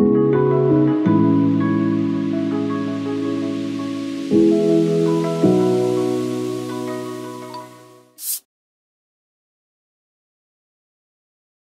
Música